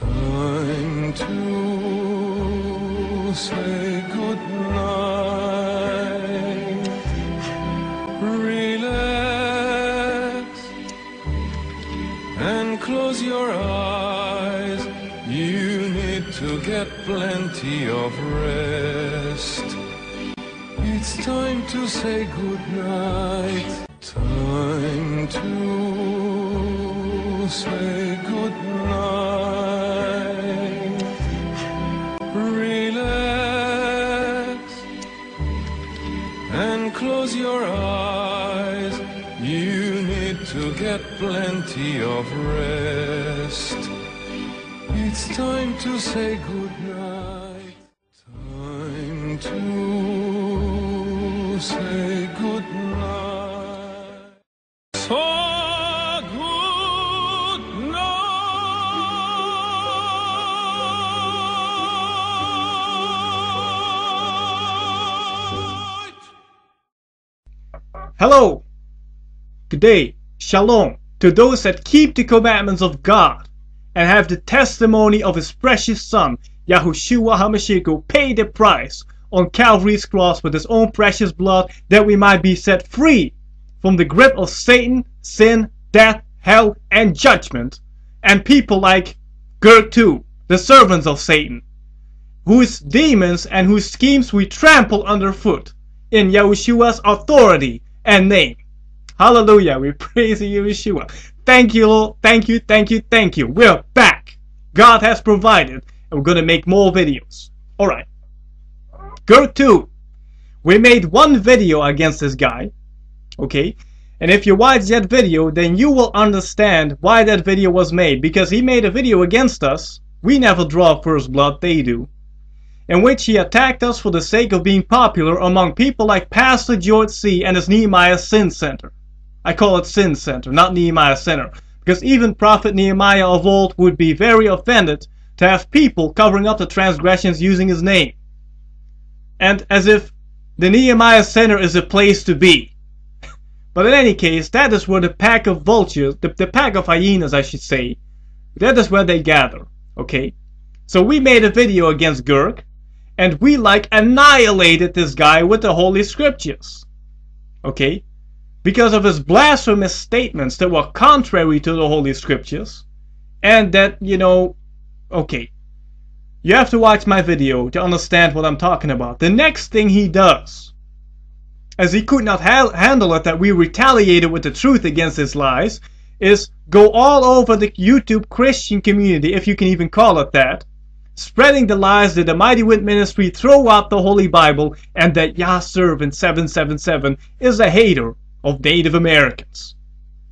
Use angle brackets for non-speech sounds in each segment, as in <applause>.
Time to say goodnight. Relax and close your eyes. You need to get plenty of rest. It's time to say goodnight. Time to say of rest. It's time to say goodnight. Time to say goodnight. So goodnight. Hello! Good day, Shalom, to those that keep the commandments of God and have the testimony of His precious Son, Yahushua HaMashiach, who paid the price on Calvary's cross with His own precious blood that we might be set free from the grip of Satan, sin, death, hell, and judgment, and people like too, the servants of Satan, whose demons and whose schemes we trample underfoot in Yahushua's authority and name. Hallelujah. We praise you, Yeshua. Thank you, Lord. Thank you, thank you, thank you. We're back. God has provided, and we're going to make more videos. Alright. Go to. We made one video against this guy. Okay. And if you watch that video, then you will understand why that video was made. Because he made a video against us. We never draw first blood, they do in which he attacked us for the sake of being popular among people like Pastor George C. and his Nehemiah Sin Center. I call it Sin Center, not Nehemiah Center, because even Prophet Nehemiah of old would be very offended to have people covering up the transgressions using his name. And as if the Nehemiah Center is a place to be. <laughs> But in any case, that is where the pack of vultures, the, the pack of hyenas I should say, that is where they gather, okay? So we made a video against Gurk, and we like annihilated this guy with the Holy Scriptures. Okay? Because of his blasphemous statements that were contrary to the Holy Scriptures, and that, you know, okay. You have to watch my video to understand what I'm talking about. The next thing he does, as he could not ha handle it that we retaliated with the truth against his lies, is go all over the YouTube Christian community, if you can even call it that, spreading the lies that the Mighty Wind Ministry throw out the Holy Bible and that YAHSservant777 is a hater of Native Americans.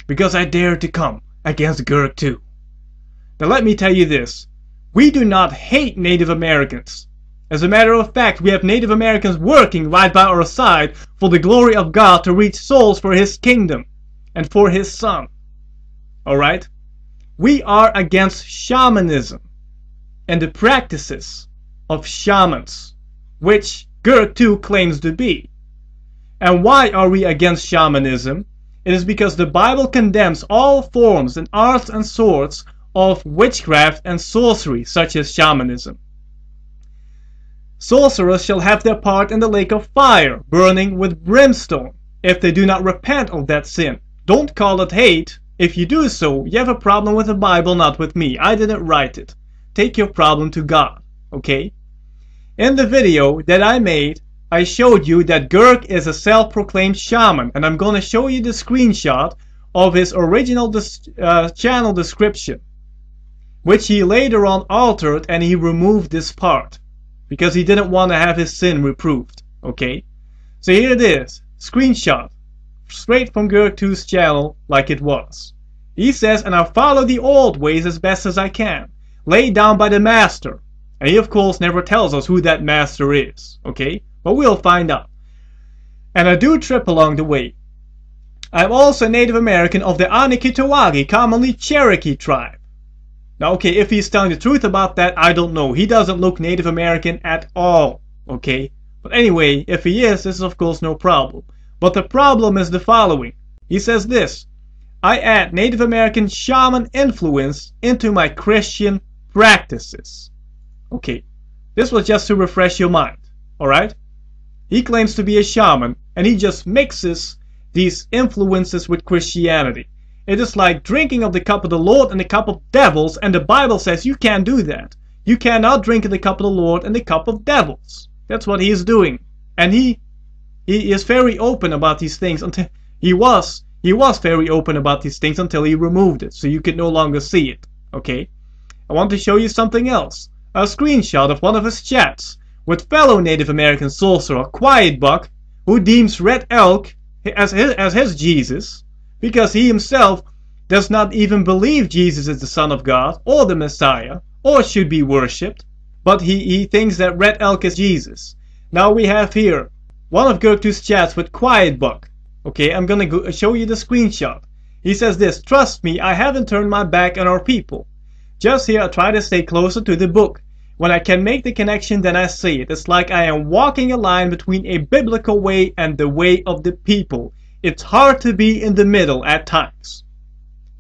Because I dare to come against Gurk too. Now let me tell you this. We do not hate Native Americans. As a matter of fact, we have Native Americans working right by our side for the glory of God to reach souls for His kingdom and for His Son. Alright? We are against shamanism and the practices of shamans, which Gurk too claims to be. And why are we against shamanism? It is because the Bible condemns all forms and arts and sorts of witchcraft and sorcery, such as shamanism. Sorcerers shall have their part in the lake of fire, burning with brimstone, if they do not repent of that sin. Don't call it hate. If you do so, you have a problem with the Bible, not with me. I didn't write it take your problem to God, okay? In the video that I made, I showed you that Gurk is a self-proclaimed shaman, and I'm going to show you the screenshot of his original uh, channel description, which he later on altered and he removed this part, because he didn't want to have his sin reproved, okay? So here it is, screenshot, straight from Gurk 2's channel like it was. He says, and I follow the old ways as best as I can laid down by the master. And he, of course, never tells us who that master is, okay? But we'll find out. And I do trip along the way. I'm also Native American of the Anikitawagi, commonly Cherokee tribe. Now, okay, if he's telling the truth about that, I don't know. He doesn't look Native American at all, okay? But anyway, if he is, this is of course no problem. But the problem is the following. He says this, I add Native American shaman influence into my Christian practices. Okay, this was just to refresh your mind, alright? He claims to be a shaman and he just mixes these influences with Christianity. It is like drinking of the cup of the Lord and the cup of devils, and the Bible says you can't do that. You cannot drink of the cup of the Lord and the cup of devils. That's what he is doing. And he he is very open about these things until he was he was very open about these things until he removed it, so you could no longer see it. Okay? I want to show you something else. A screenshot of one of his chats with fellow Native American sorcerer Quiet Buck, who deems Red Elk as his, as his Jesus, because he himself does not even believe Jesus is the Son of God or the Messiah or should be worshipped, but he, he thinks that Red Elk is Jesus. Now we have here one of Gerktu's chats with Quiet Buck. Okay, I'm gonna go uh, show you the screenshot. He says this, trust me, I haven't turned my back on our people. Just here I try to stay closer to the book. When I can make the connection, then I see it. It's like I am walking a line between a biblical way and the way of the people. It's hard to be in the middle at times.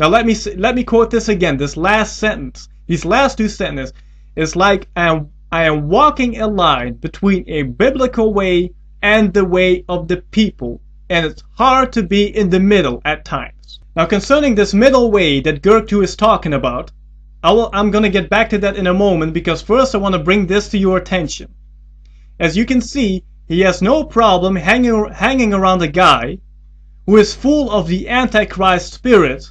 Now let me let me quote this again. This last sentence, these last two sentences, is like I am I am walking a line between a biblical way and the way of the people, and it's hard to be in the middle at times. Now concerning this middle way that Gerktu is talking about, I will, I'm gonna get back to that in a moment because first I want to bring this to your attention. As you can see, he has no problem hanging, hanging around a guy who is full of the Antichrist spirit,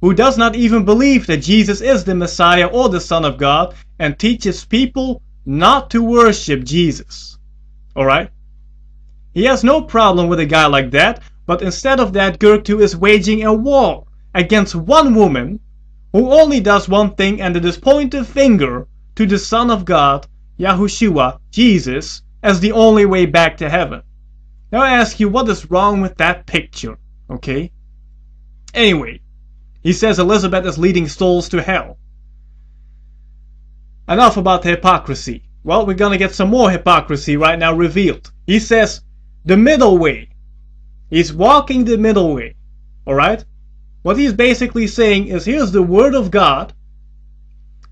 who does not even believe that Jesus is the Messiah or the Son of God, and teaches people not to worship Jesus. Alright? He has no problem with a guy like that, but instead of that, Gerktu is waging a war against one woman who only does one thing and it is point a finger to the Son of God, Yahushua, Jesus, as the only way back to heaven. Now I ask you, what is wrong with that picture? Okay? Anyway, he says Elizabeth is leading souls to hell. Enough about the hypocrisy. Well, we're gonna get some more hypocrisy right now revealed. He says, the middle way. He's walking the middle way. Alright? What he's basically saying is here's the word of God,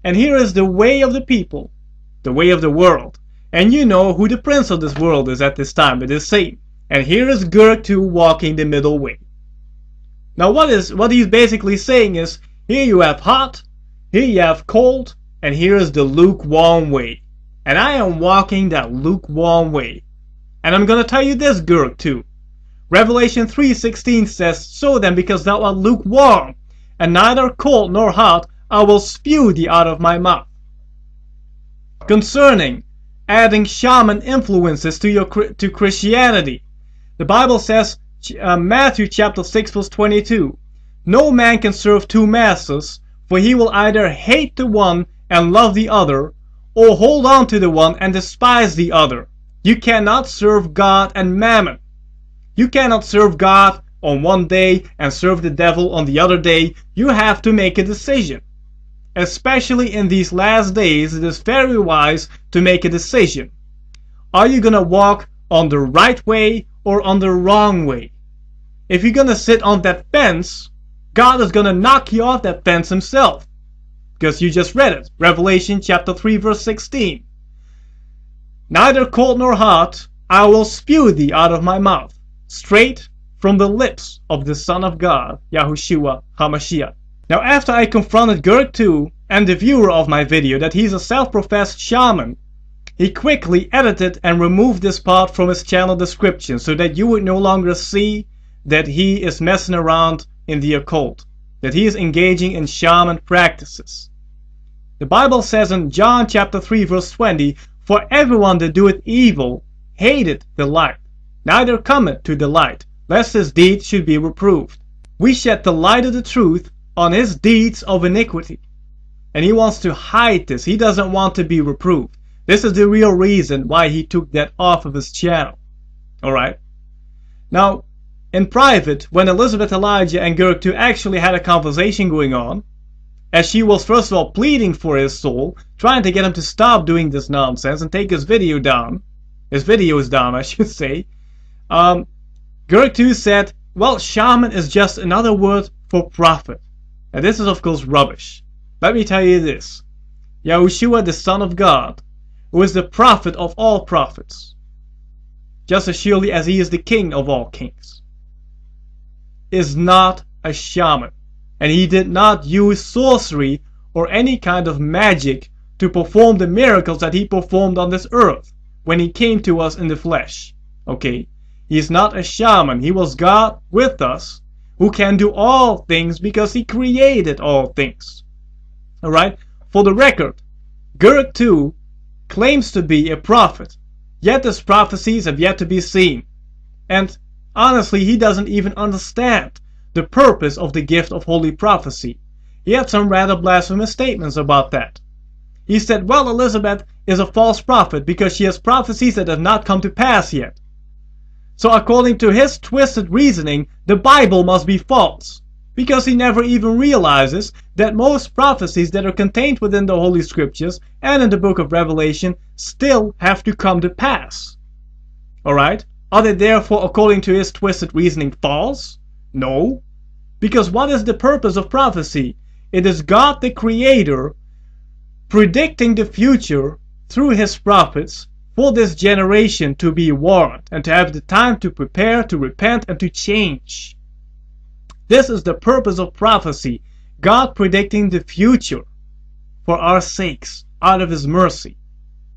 and here is the way of the people, the way of the world. And you know who the prince of this world is at this time, it is Satan. And here is Gerktu walking the middle way. Now what is what he's basically saying is here you have hot, here you have cold, and here is the lukewarm way. And I am walking that lukewarm way. And I'm gonna tell you this, Gerktu. Revelation 3.16 says, So then, because thou art lukewarm, and neither cold nor hot, I will spew thee out of my mouth. Concerning adding shaman influences to your to Christianity, the Bible says, uh, Matthew chapter 6 verse 22, No man can serve two masters, for he will either hate the one and love the other, or hold on to the one and despise the other. You cannot serve God and mammon. You cannot serve God on one day and serve the devil on the other day. You have to make a decision. Especially in these last days, it is very wise to make a decision. Are you gonna walk on the right way or on the wrong way? If you're gonna sit on that fence, God is gonna knock you off that fence himself. Because you just read it. Revelation chapter 3 verse 16. Neither cold nor hot, I will spew thee out of my mouth straight from the lips of the Son of God, Yahushua HaMashiach. Now after I confronted Gerktu and the viewer of my video that he's a self-professed shaman, he quickly edited and removed this part from his channel description so that you would no longer see that he is messing around in the occult, that he is engaging in shaman practices. The Bible says in John chapter 3 verse 20, For everyone that doeth evil hateth the light, neither cometh to the light, lest his deeds should be reproved. We shed the light of the truth on his deeds of iniquity. And he wants to hide this. He doesn't want to be reproved. This is the real reason why he took that off of his channel. Alright? Now, in private, when Elizabeth Elijah and Gerktu actually had a conversation going on, as she was first of all pleading for his soul, trying to get him to stop doing this nonsense and take his video down, his videos down, I should <laughs> say, um, said, well, shaman is just another word for prophet. And this is of course rubbish. Let me tell you this. Yahushua the Son of God, who is the prophet of all prophets, just as surely as he is the king of all kings, is not a shaman, and he did not use sorcery or any kind of magic to perform the miracles that he performed on this earth when he came to us in the flesh. Okay? He is not a shaman. He was God with us who can do all things because he created all things. Alright? For the record, Gurk too claims to be a prophet, yet his prophecies have yet to be seen. And honestly, he doesn't even understand the purpose of the gift of holy prophecy. He had some rather blasphemous statements about that. He said, well, Elizabeth is a false prophet because she has prophecies that have not come to pass yet. So according to his twisted reasoning, the Bible must be false, because he never even realizes that most prophecies that are contained within the Holy Scriptures and in the book of Revelation still have to come to pass. Alright? Are they therefore, according to his twisted reasoning, false? No. Because what is the purpose of prophecy? It is God the Creator predicting the future through his prophets for this generation to be warned and to have the time to prepare, to repent, and to change. This is the purpose of prophecy God predicting the future for our sakes out of His mercy.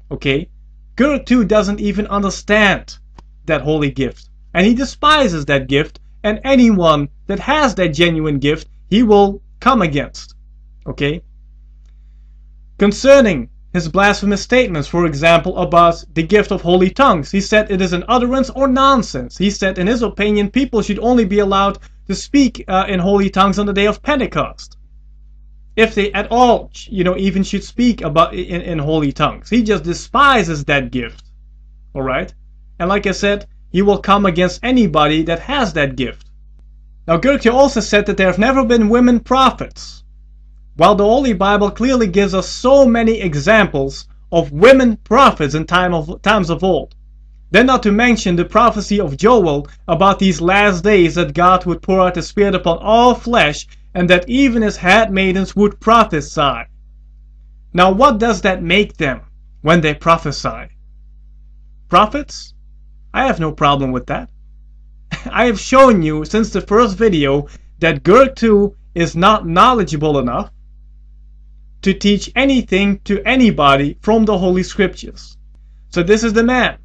Okay? Too doesn't even understand that holy gift, and he despises that gift, and anyone that has that genuine gift, he will come against. Okay? Concerning his blasphemous statements, for example, about the gift of holy tongues. He said it is an utterance or nonsense. He said, in his opinion, people should only be allowed to speak uh, in holy tongues on the day of Pentecost. If they at all, you know, even should speak about in, in holy tongues. He just despises that gift. Alright? And like I said, he will come against anybody that has that gift. Now, Gurkje also said that there have never been women prophets. While the Holy Bible clearly gives us so many examples of women prophets in time of, times of old. Then not to mention the prophecy of Joel about these last days that God would pour out his Spirit upon all flesh and that even his handmaidens would prophesy. Now what does that make them when they prophesy? Prophets? I have no problem with that. <laughs> I have shown you since the first video that Gurk 2 is not knowledgeable enough to teach anything to anybody from the Holy Scriptures. So this is the man,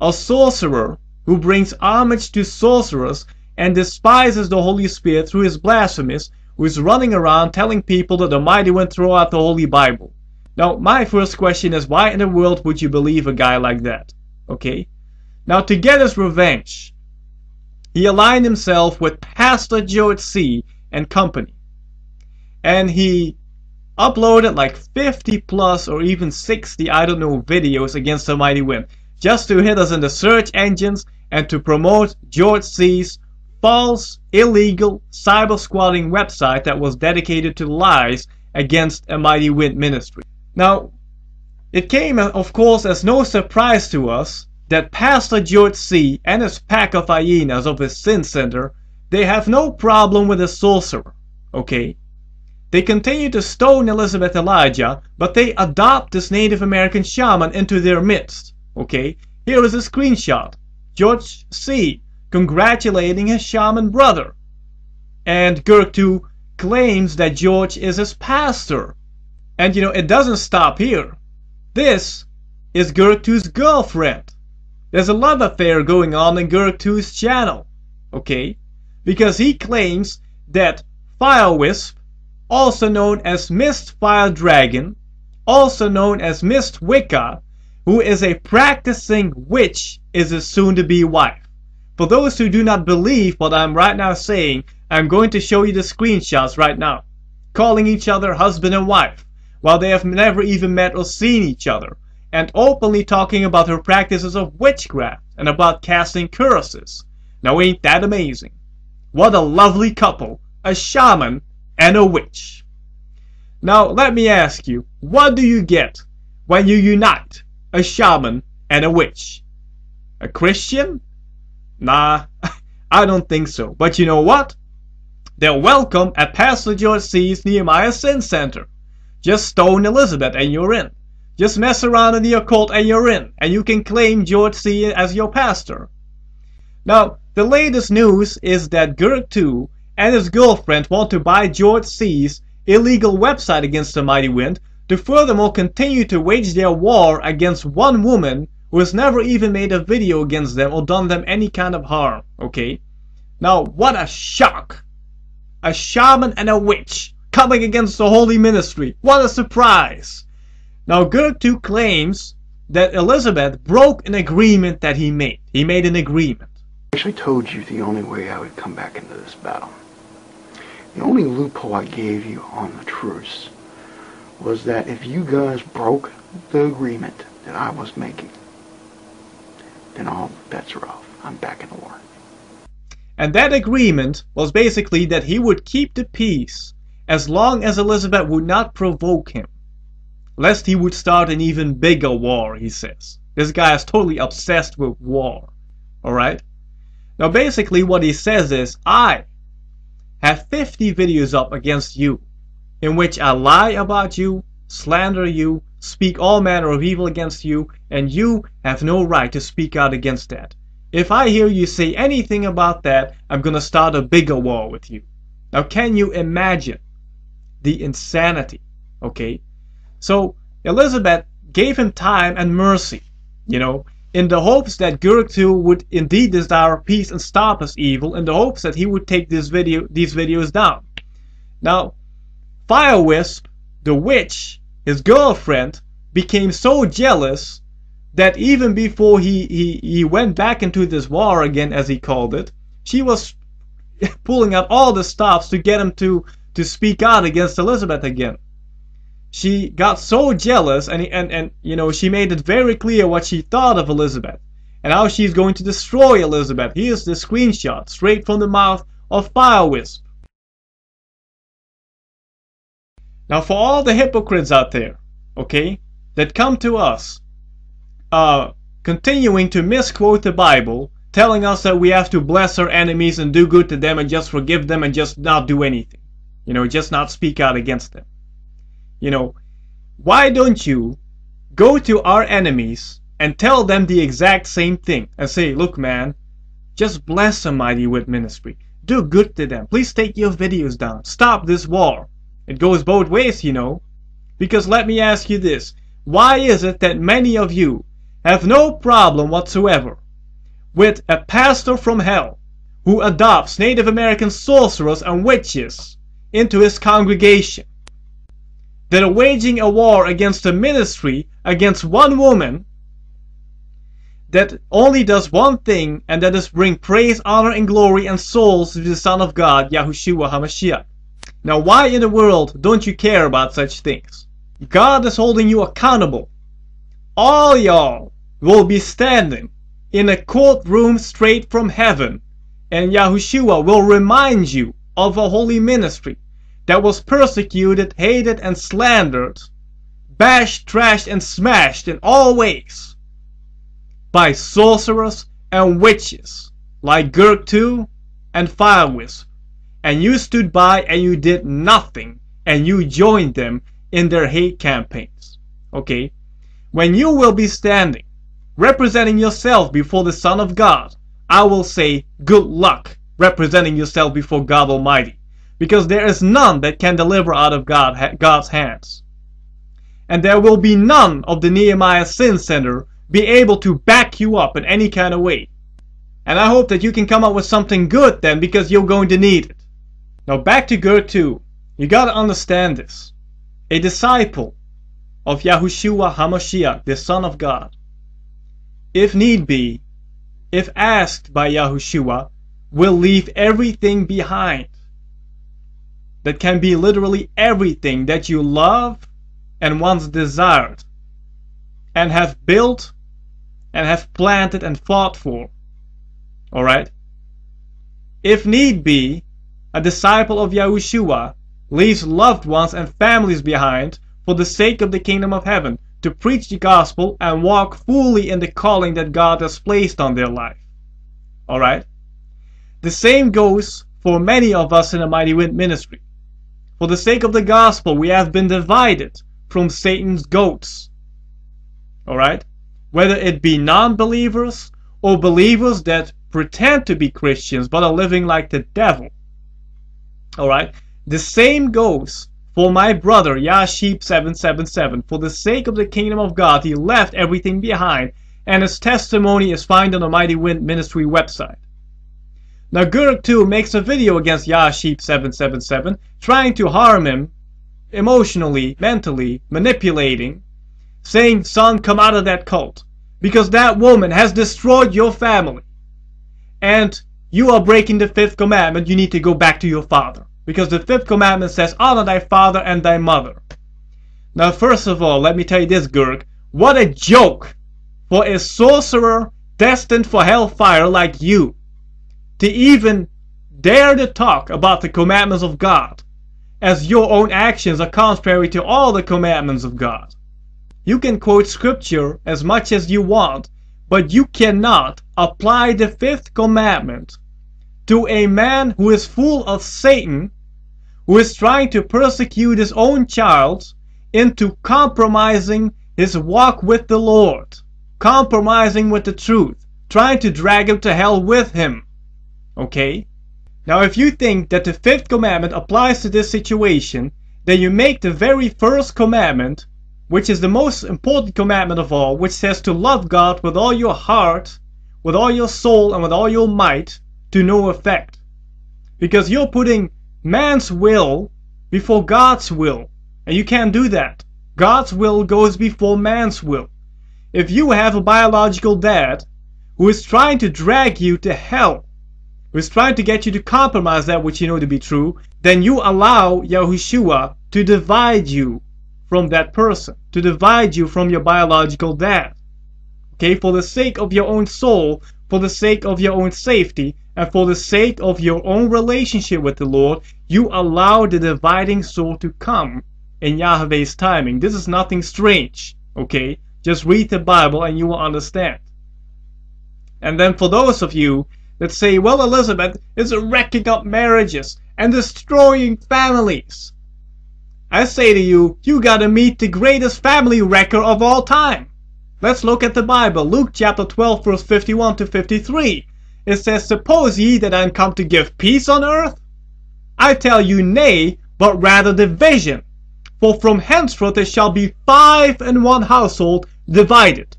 a sorcerer who brings homage to sorcerers and despises the Holy Spirit through his blasphemies, who is running around telling people that the Mighty Wind throw out the Holy Bible. Now, my first question is why in the world would you believe a guy like that? Okay? Now, to get his revenge, he aligned himself with Pastor George C. and company. And he uploaded like 50 plus or even 60 I don't know videos against the mighty wind just to hit us in the search engines and to promote George C's false illegal cyber squatting website that was dedicated to lies against a mighty wind ministry. Now it came uh, of course as no surprise to us that Pastor George C and his pack of hyenas of his sin center they have no problem with a sorcerer okay they continue to stone Elizabeth Elijah, but they adopt this Native American shaman into their midst. Okay, here is a screenshot. George C. congratulating his shaman brother. And Gurk 2 claims that George is his pastor. And you know, it doesn't stop here. This is Gurk 2's girlfriend. There's a love affair going on in Gurk 2's channel. Okay? Because he claims that Firewisp also known as Mist Fire Dragon, also known as Mist Wicca, who is a practicing witch, is his soon-to-be wife. For those who do not believe what I'm right now saying, I'm going to show you the screenshots right now. Calling each other husband and wife, while they have never even met or seen each other, and openly talking about her practices of witchcraft and about casting curses. Now ain't that amazing? What a lovely couple, a shaman and a witch. Now, let me ask you, what do you get when you unite a shaman and a witch? A Christian? Nah, <laughs> I don't think so. But you know what? They're welcome at Pastor George C's Nehemiah Sin Center. Just stone Elizabeth and you're in. Just mess around in the occult and you're in. And you can claim George C. as your pastor. Now, the latest news is that 2 and his girlfriend want to buy George C.'s illegal website against the Mighty Wind to furthermore continue to wage their war against one woman who has never even made a video against them or done them any kind of harm, okay? Now, what a shock! A shaman and a witch coming against the holy ministry. What a surprise! Now, 2 claims that Elizabeth broke an agreement that he made. He made an agreement. I actually told you the only way I would come back into this battle. The only loophole I gave you on the truce was that if you guys broke the agreement that I was making, then all bets are off. I'm back in the war. And that agreement was basically that he would keep the peace as long as Elizabeth would not provoke him, lest he would start an even bigger war, he says. This guy is totally obsessed with war. Alright? Now basically what he says is, I have 50 videos up against you in which I lie about you, slander you, speak all manner of evil against you, and you have no right to speak out against that. If I hear you say anything about that, I'm gonna start a bigger war with you. Now can you imagine the insanity? Okay? So Elizabeth gave him time and mercy, you know, in the hopes that Gurk 2 would indeed desire peace and stop his evil, in the hopes that he would take this video, these videos down. Now, Firewisp, the witch, his girlfriend, became so jealous that even before he, he, he went back into this war again, as he called it, she was <laughs> pulling out all the stops to get him to, to speak out against Elizabeth again. She got so jealous and, and, and you know she made it very clear what she thought of Elizabeth and how she's going to destroy Elizabeth. Here's the screenshot straight from the mouth of Firewisp. Now for all the hypocrites out there, okay, that come to us, uh, continuing to misquote the Bible, telling us that we have to bless our enemies and do good to them and just forgive them and just not do anything. You know, just not speak out against them. You know, why don't you go to our enemies and tell them the exact same thing and say, look man, just bless somebody with ministry. Do good to them. Please take your videos down. Stop this war. It goes both ways, you know. Because let me ask you this. Why is it that many of you have no problem whatsoever with a pastor from hell who adopts Native American sorcerers and witches into his congregation? That are waging a war against a ministry, against one woman, that only does one thing, and that is bring praise, honor, and glory and souls to the Son of God, Yahushua HaMashiach. Now why in the world don't you care about such things? God is holding you accountable. All y'all will be standing in a courtroom straight from heaven and Yahushua will remind you of a holy ministry that was persecuted, hated, and slandered, bashed, trashed, and smashed in all ways by sorcerers and witches like Gurk 2 and Firewisp and you stood by and you did nothing and you joined them in their hate campaigns. Okay? When you will be standing, representing yourself before the Son of God, I will say good luck representing yourself before God Almighty, because there is none that can deliver out of God, God's hands. And there will be none of the Nehemiah Sin Center be able to back you up in any kind of way. And I hope that you can come up with something good then because you're going to need it. Now back to 2. You gotta understand this. A disciple of Yahushua HaMashiach, the Son of God, if need be, if asked by Yahushua, will leave everything behind. That can be literally everything that you love and once desired, and have built and have planted and fought for. Alright? If need be, a disciple of Yahushua leaves loved ones and families behind for the sake of the kingdom of heaven to preach the gospel and walk fully in the calling that God has placed on their life. Alright? The same goes for many of us in the Mighty Wind ministry. For the sake of the gospel, we have been divided from Satan's goats. Alright? Whether it be non believers or believers that pretend to be Christians but are living like the devil. Alright? The same goes for my brother Yashib777. For the sake of the kingdom of God, he left everything behind, and his testimony is found on the Mighty Wind Ministry website. Now Gurk too makes a video against Yashib777, trying to harm him emotionally, mentally, manipulating, saying, son, come out of that cult, because that woman has destroyed your family. And you are breaking the fifth commandment, you need to go back to your father. Because the fifth commandment says, honor thy father and thy mother. Now, first of all, let me tell you this, Gurk. What a joke for a sorcerer destined for hellfire like you to even dare to talk about the commandments of God as your own actions are contrary to all the commandments of God. You can quote scripture as much as you want, but you cannot apply the fifth commandment to a man who is full of Satan, who is trying to persecute his own child into compromising his walk with the Lord, compromising with the truth, trying to drag him to hell with him. Okay? Now if you think that the fifth commandment applies to this situation, then you make the very first commandment, which is the most important commandment of all, which says to love God with all your heart, with all your soul, and with all your might, to no effect. Because you're putting man's will before God's will. And you can't do that. God's will goes before man's will. If you have a biological dad who is trying to drag you to hell, who is trying to get you to compromise that which you know to be true, then you allow Yahushua to divide you from that person, to divide you from your biological dad. Okay, for the sake of your own soul, for the sake of your own safety, and for the sake of your own relationship with the Lord, you allow the dividing soul to come in Yahweh's timing. This is nothing strange, okay? Just read the Bible and you will understand. And then for those of you that say, well, Elizabeth is wrecking up marriages and destroying families, I say to you, you gotta meet the greatest family wrecker of all time. Let's look at the Bible, Luke chapter 12, verse 51 to 53. It says, Suppose ye that I am come to give peace on earth? I tell you, nay, but rather division. For from henceforth there shall be five in one household divided.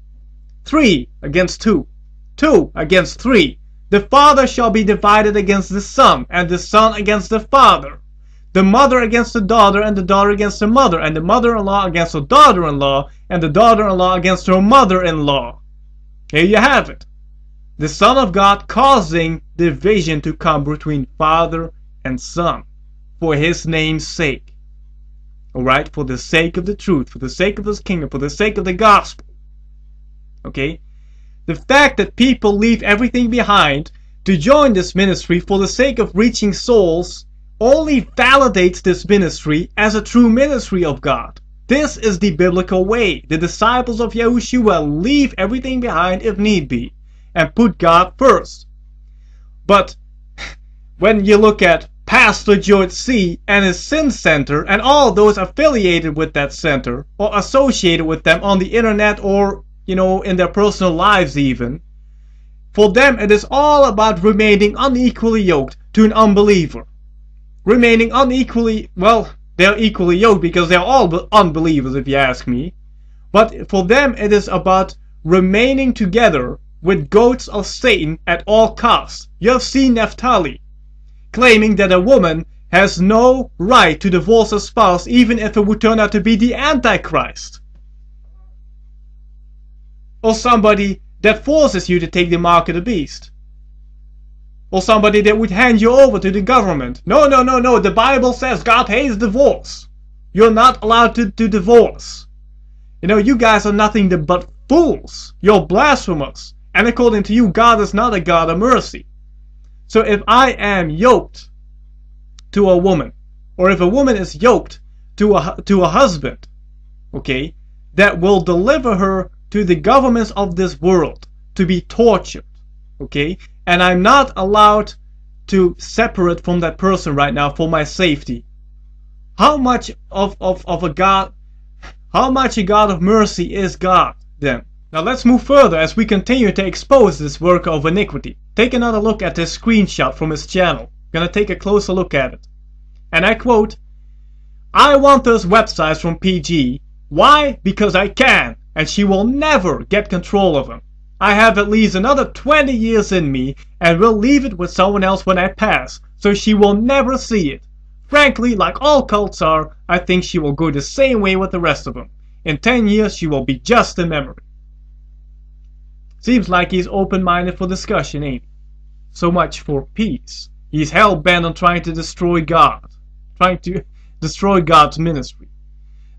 Three against two. Two against three. The father shall be divided against the son, and the son against the father. The mother against the daughter, and the daughter against the mother, and the mother-in-law against the daughter-in-law, and the daughter-in-law against her mother-in-law. Here you have it the Son of God causing division to come between Father and Son for His name's sake. Alright? For the sake of the truth, for the sake of His kingdom, for the sake of the gospel. Okay? The fact that people leave everything behind to join this ministry for the sake of reaching souls only validates this ministry as a true ministry of God. This is the biblical way. The disciples of Yahushua leave everything behind if need be and put God first. But <laughs> when you look at Pastor George C. and his Sin Center and all those affiliated with that center or associated with them on the internet or, you know, in their personal lives even, for them it is all about remaining unequally yoked to an unbeliever. Remaining unequally, well, they're equally yoked because they're all unbelievers if you ask me. But for them it is about remaining together with goats of Satan at all costs. You have seen Naphtali claiming that a woman has no right to divorce a spouse even if it would turn out to be the Antichrist. Or somebody that forces you to take the mark of the beast. Or somebody that would hand you over to the government. No, no, no, no. The Bible says God hates divorce. You're not allowed to, to divorce. You know, you guys are nothing but fools. You're blasphemous. And according to you, God is not a God of mercy. So if I am yoked to a woman, or if a woman is yoked to a, to a husband, okay, that will deliver her to the governments of this world to be tortured, okay, and I'm not allowed to separate from that person right now for my safety, how much of, of, of a God, how much a God of mercy is God then? Now let's move further as we continue to expose this work of iniquity. Take another look at this screenshot from his channel. Gonna take a closer look at it. And I quote, I want those websites from PG. Why? Because I can, and she will never get control of him. I have at least another 20 years in me and will leave it with someone else when I pass, so she will never see it. Frankly, like all cults are, I think she will go the same way with the rest of them. In 10 years, she will be just a memory. Seems like he's open-minded for discussion, ain't he? So much for peace. He's hell-bent on trying to destroy God. Trying to <laughs> destroy God's ministry.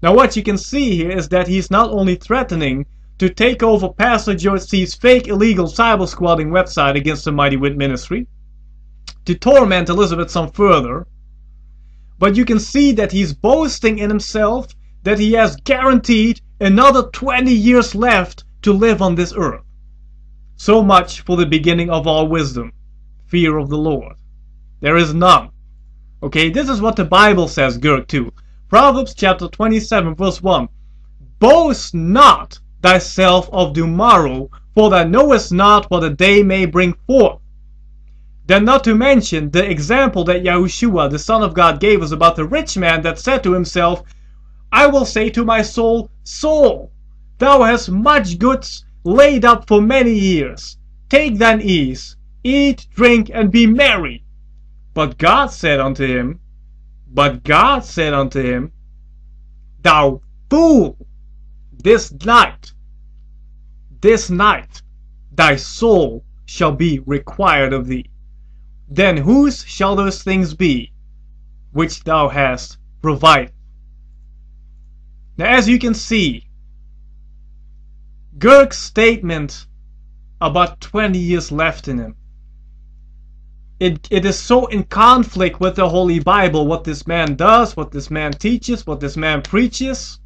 Now what you can see here is that he's not only threatening to take over Pastor C's fake illegal cyber squatting website against the Mighty Wind Ministry, to torment Elizabeth some further, but you can see that he's boasting in himself that he has guaranteed another 20 years left to live on this earth. So much for the beginning of all wisdom, fear of the Lord. There is none. Okay, this is what the Bible says, Girk 2. Proverbs chapter 27 verse 1. Boast not thyself of tomorrow, for thou knowest not what the day may bring forth. Then not to mention the example that Yahushua, the Son of God, gave us about the rich man that said to himself, I will say to my soul, Soul, thou hast much goods laid up for many years. Take thine ease, eat, drink, and be merry. But God said unto him, But God said unto him, Thou fool, this night, this night, thy soul shall be required of thee. Then whose shall those things be which thou hast provided? Now, as you can see, Girk's statement about 20 years left in him. It, it is so in conflict with the Holy Bible, what this man does, what this man teaches, what this man preaches.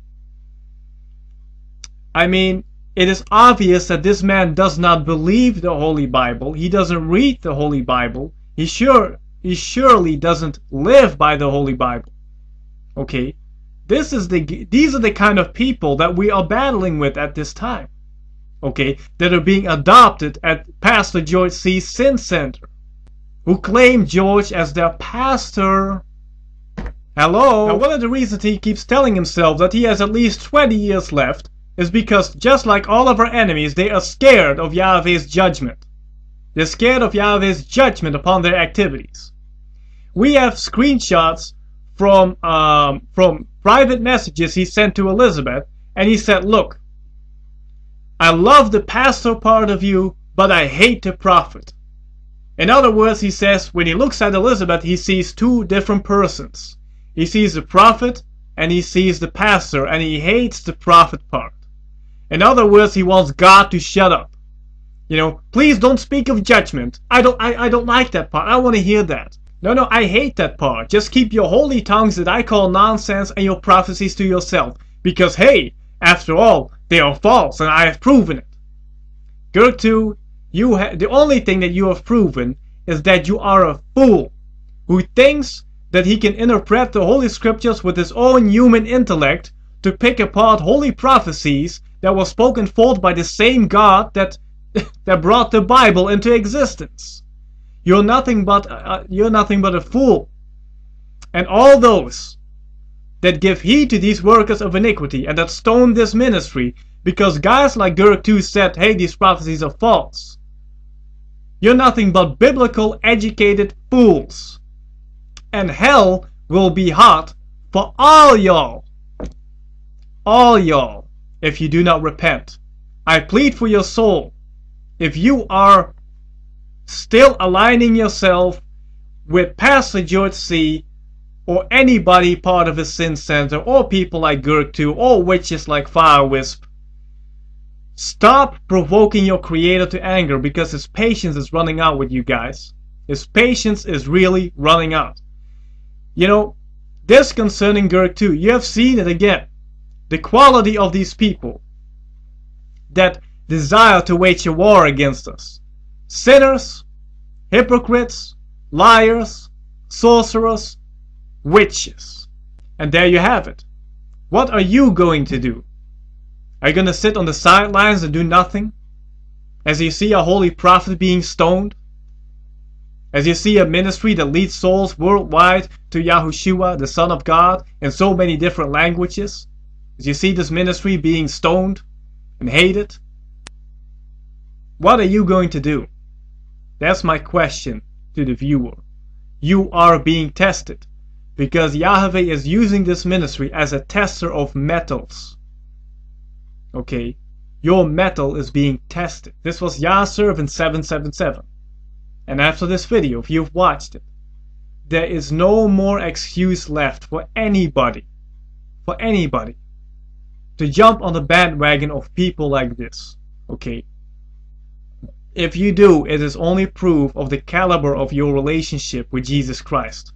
I mean, it is obvious that this man does not believe the Holy Bible. He doesn't read the Holy Bible. He sure he surely doesn't live by the Holy Bible. Okay? This is the these are the kind of people that we are battling with at this time. Okay? That are being adopted at Pastor George C. Sin Center. Who claim George as their pastor. Hello? Now one of the reasons he keeps telling himself that he has at least 20 years left is because just like all of our enemies, they are scared of Yahweh's judgment. They're scared of Yahweh's judgment upon their activities. We have screenshots from um, from private messages he sent to Elizabeth, and he said, "Look, I love the pastor part of you, but I hate the prophet." In other words, he says when he looks at Elisabeth, he sees two different persons. He sees the prophet and he sees the pastor, and he hates the prophet part. In other words, he wants God to shut up. You know, please don't speak of judgment. I don't I, I don't like that part. I want to hear that. No, no, I hate that part. Just keep your holy tongues that I call nonsense and your prophecies to yourself. Because hey, after all, they are false and I have proven it. 2, you ha- the only thing that you have proven is that you are a fool who thinks that he can interpret the holy scriptures with his own human intellect to pick apart holy prophecies that were spoken forth by the same God that <laughs> that brought the Bible into existence. You're nothing but uh, you're nothing but a fool. And all those that give heed to these workers of iniquity and that stone this ministry because guys like Girk 2 said, hey, these prophecies are false. You're nothing but biblical educated fools. And hell will be hot for all y'all. All y'all, if you do not repent. I plead for your soul if you are still aligning yourself with Pastor George C. or anybody part of his sin center or people like Girk 2 or witches like Fire Wisp, stop provoking your creator to anger because his patience is running out with you guys. His patience is really running out. You know, this concerning Girk 2, you have seen it again. The quality of these people that desire to wage a war against us. Sinners, hypocrites, liars, sorcerers, witches. And there you have it. What are you going to do? Are you going to sit on the sidelines and do nothing? As you see a holy prophet being stoned? As you see a ministry that leads souls worldwide to Yahushua, the Son of God, in so many different languages? As you see this ministry being stoned and hated? What are you going to do? That's my question to the viewer. You are being tested because Yahweh is using this ministry as a tester of metals. Okay, your metal is being tested. This was YAHSservant777. And after this video, if you've watched it, there is no more excuse left for anybody, for anybody, to jump on the bandwagon of people like this. Okay? If you do, it is only proof of the caliber of your relationship with Jesus Christ.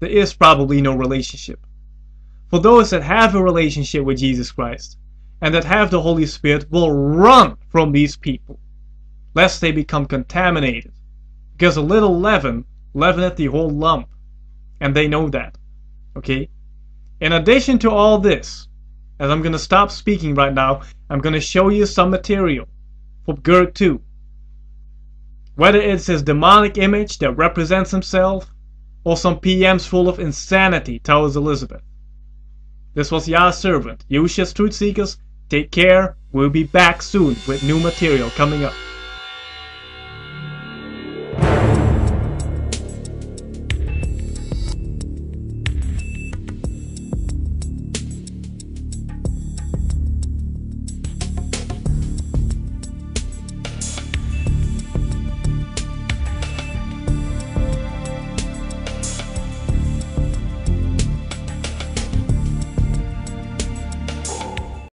There is probably no relationship. For those that have a relationship with Jesus Christ and that have the Holy Spirit will run from these people lest they become contaminated. Because a little leaven leaveneth the whole lump. And they know that. Okay? In addition to all this, as I'm going to stop speaking right now, I'm going to show you some material for Gerd 2. Whether it's his demonic image that represents himself, or some PMs full of insanity, tells Elisabeth. This was Yah's servant, Yahushua's Truth Seekers. Take care. We'll be back soon with new material coming up.